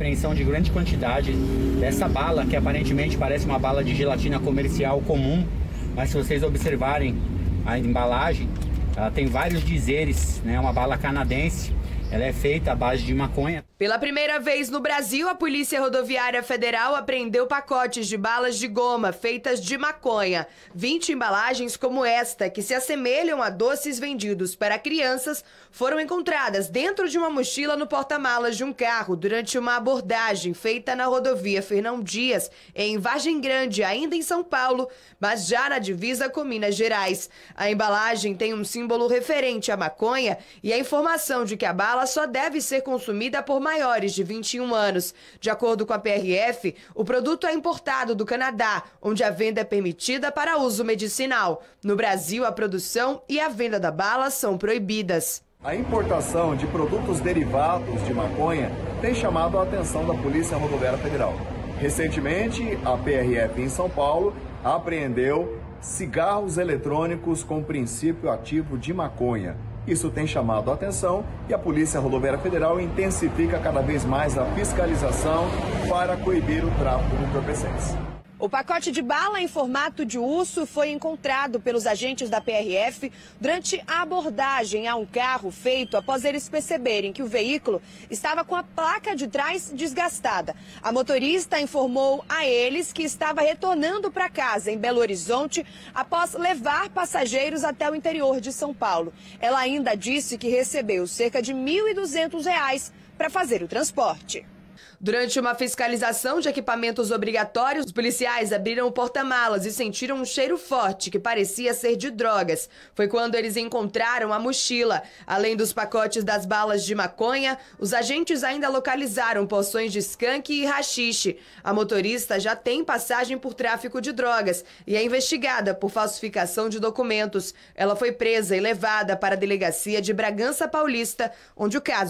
Apreensão de grande quantidade dessa bala, que aparentemente parece uma bala de gelatina comercial comum, mas se vocês observarem a embalagem, ela tem vários dizeres, né? Uma bala canadense ela é feita à base de maconha. Pela primeira vez no Brasil, a Polícia Rodoviária Federal apreendeu pacotes de balas de goma feitas de maconha. 20 embalagens como esta, que se assemelham a doces vendidos para crianças, foram encontradas dentro de uma mochila no porta-malas de um carro durante uma abordagem feita na rodovia Fernão Dias, em Vargem Grande, ainda em São Paulo, mas já na divisa com Minas Gerais. A embalagem tem um símbolo referente à maconha e a informação de que a bala só deve ser consumida por maiores de 21 anos. De acordo com a PRF, o produto é importado do Canadá, onde a venda é permitida para uso medicinal. No Brasil, a produção e a venda da bala são proibidas. A importação de produtos derivados de maconha tem chamado a atenção da Polícia Rodoviária Federal. Recentemente, a PRF em São Paulo apreendeu cigarros eletrônicos com princípio ativo de maconha. Isso tem chamado a atenção e a Polícia Rodoviária Federal intensifica cada vez mais a fiscalização para coibir o tráfico de entorpecentes. O pacote de bala em formato de urso foi encontrado pelos agentes da PRF durante a abordagem a um carro feito após eles perceberem que o veículo estava com a placa de trás desgastada. A motorista informou a eles que estava retornando para casa em Belo Horizonte após levar passageiros até o interior de São Paulo. Ela ainda disse que recebeu cerca de R$ 1.200 para fazer o transporte. Durante uma fiscalização de equipamentos obrigatórios, os policiais abriram o porta-malas e sentiram um cheiro forte que parecia ser de drogas. Foi quando eles encontraram a mochila. Além dos pacotes das balas de maconha, os agentes ainda localizaram porções de skunk e rachixe. A motorista já tem passagem por tráfico de drogas e é investigada por falsificação de documentos. Ela foi presa e levada para a delegacia de Bragança Paulista, onde o caso